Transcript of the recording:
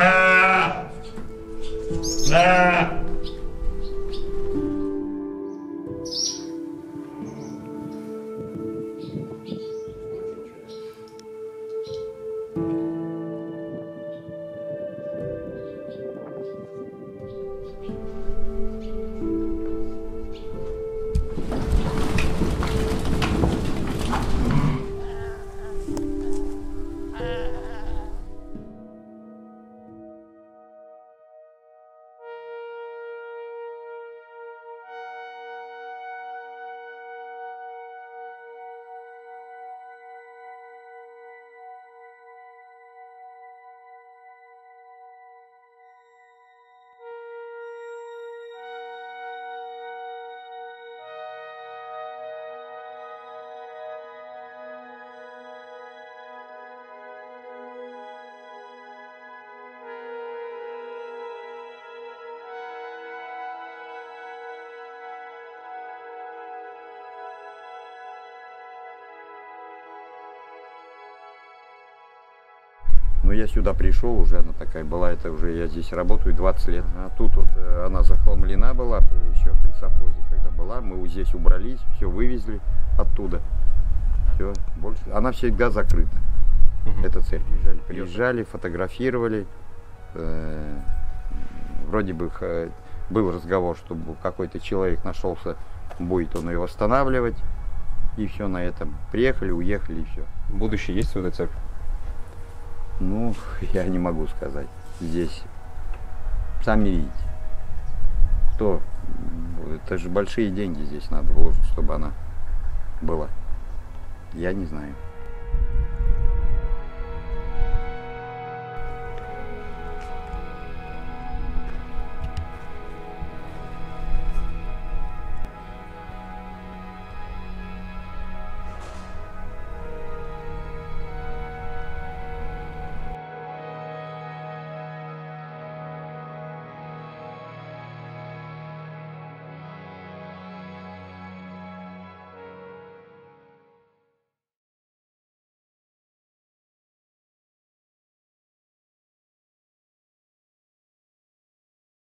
นะนะ Но я сюда пришел, уже она такая была, это уже я здесь работаю 20 лет. А тут вот э, она захламлена была, еще при совхозе, когда была. Мы здесь убрались, все вывезли оттуда. Все, больше. Она всегда закрыта. Эта церковь. Приезжали, приезжали фотографировали. Э, вроде бы был разговор, чтобы какой-то человек нашелся, будет он ее восстанавливать. И все на этом. Приехали, уехали и все. Будущее есть в этой церкви? Ну, я не могу сказать. Здесь сами видите. Кто? Это же большие деньги здесь надо вложить, чтобы она была. Я не знаю.